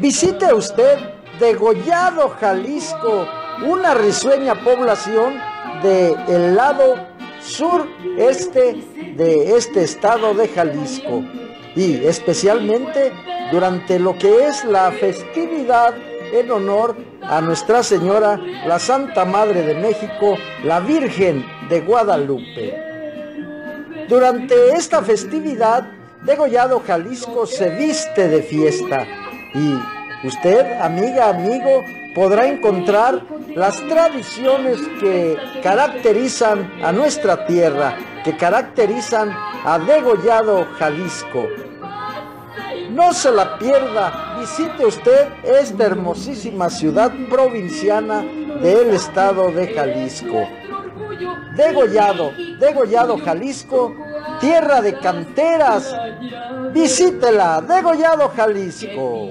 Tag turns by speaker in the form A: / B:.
A: Visite usted Degollado, Jalisco, una risueña población del lado sur-este de este estado de Jalisco y especialmente durante lo que es la festividad en honor a Nuestra Señora, la Santa Madre de México, la Virgen de Guadalupe. Durante esta festividad, Degollado Jalisco se viste de fiesta y usted, amiga, amigo, podrá encontrar las tradiciones que caracterizan a nuestra tierra, que caracterizan a Degollado Jalisco. No se la pierda, visite usted esta hermosísima ciudad provinciana del estado de Jalisco. Degollado, Degollado Jalisco, tierra de canteras. Visítela, Degollado Jalisco.